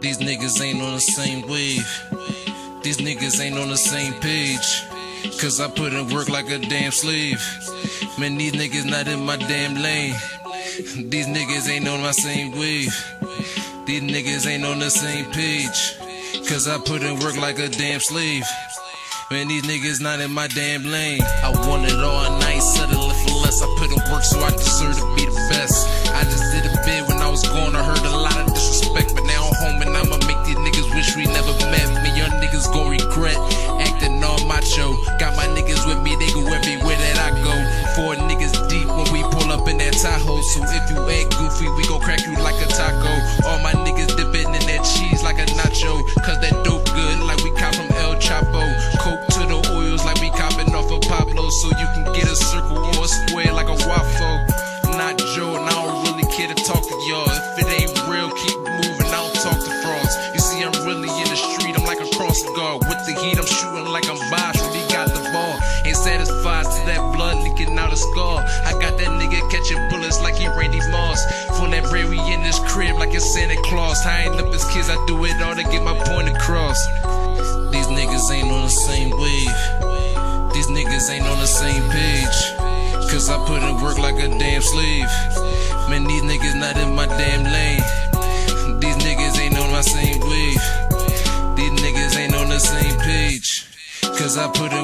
These niggas ain't on the same wave. These niggas ain't on the same page. Cause I put in work like a damn slave. Man, these niggas not in my damn lane. These niggas ain't on my same wave. These niggas ain't on the same page. Cause I put in work like a damn slave. Man, these niggas not in my damn lane. I want it all and I ain't settling for less. I put in work so I deserve to be the best. I just So if you act goofy, we gon' crack you like a taco. All my niggas dipping in that cheese like a nacho. Cause that dope good like we cop from El Chapo. Coke to the oils like we copping off of Pablo. So you can get a circle or a square like a waffle. Not Joe, and I don't really care to talk to y'all. If it ain't real, keep moving. I don't talk to frauds. You see, I'm really in the street. I'm like a cross guard. I do it all to get my point across. These niggas ain't on the same wave. These niggas ain't on the same page. Cause I put in work like a damn slave. Man, these niggas not in my damn lane. These niggas ain't on my same wave. These niggas ain't on the same page. Cause I put in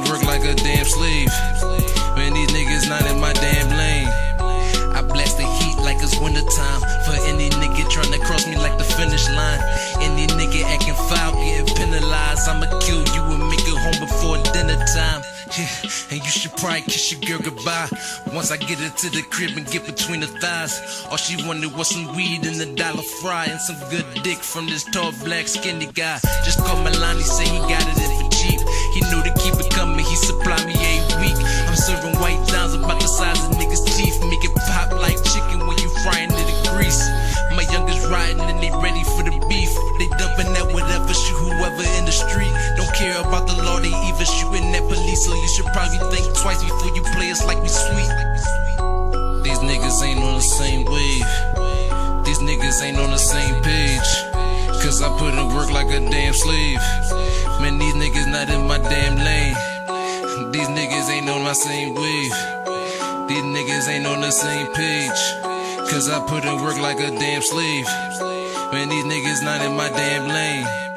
probably kiss your girl goodbye. Once I get her to the crib and get between the thighs. All she wanted was some weed and a dollar fry. And some good dick from this tall, black, skinny guy. Just called Milani, say he got it in for cheap. He knew to keep it coming, he supply me every week. I'm serving white downs about the size of niggas' teeth. Make it pop like chicken when you frying it in grease. My youngest riding and they ready for the beef. They dumping that whatever, shoot whoever in the street. Don't care about the law, they even shooting at police. So you should probably think twice before you play us like we sweet. These niggas ain't on the same wave. These niggas ain't on the same page. Cause I put in work like a damn slave. Man, these niggas not in my damn lane. These niggas ain't on my same wave. These niggas ain't on the same page. Cause I put in work like a damn slave. Man, these niggas not in my damn lane.